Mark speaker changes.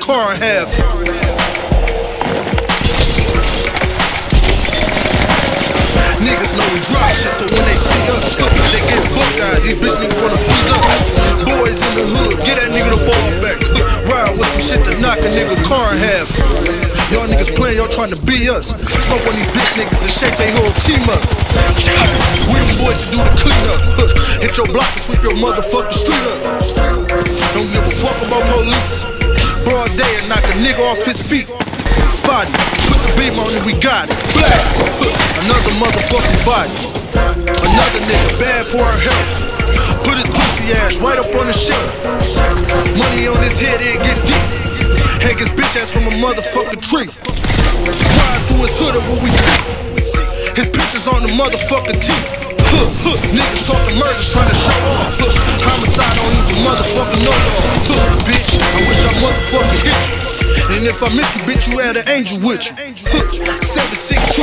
Speaker 1: car half. Niggas know we drop shit, so when they see us, they get buck eyed. These bitch niggas wanna freeze up. Boys in the hood, get that nigga the ball back. Ride with some shit to knock a nigga car in half. Y'all niggas playing, y'all trying to be us. Smoke on these bitch niggas and shake they whole team up. We them boys to do the cleanup. Hit your block and sweep your motherfucking street up. Broad day and knock a nigga off his feet. Spotty, put the beam on it, we got it. Black, another motherfucking body. Another nigga bad for her health. Put his pussy ass right up on the shelf. Money on his head, it get deep. Hang his bitch ass from a motherfucking tree. Ride through his hood at what we see. His pictures on the motherfucking teeth. And if I missed you, bitch, you had an angel with you. Seven six tissues.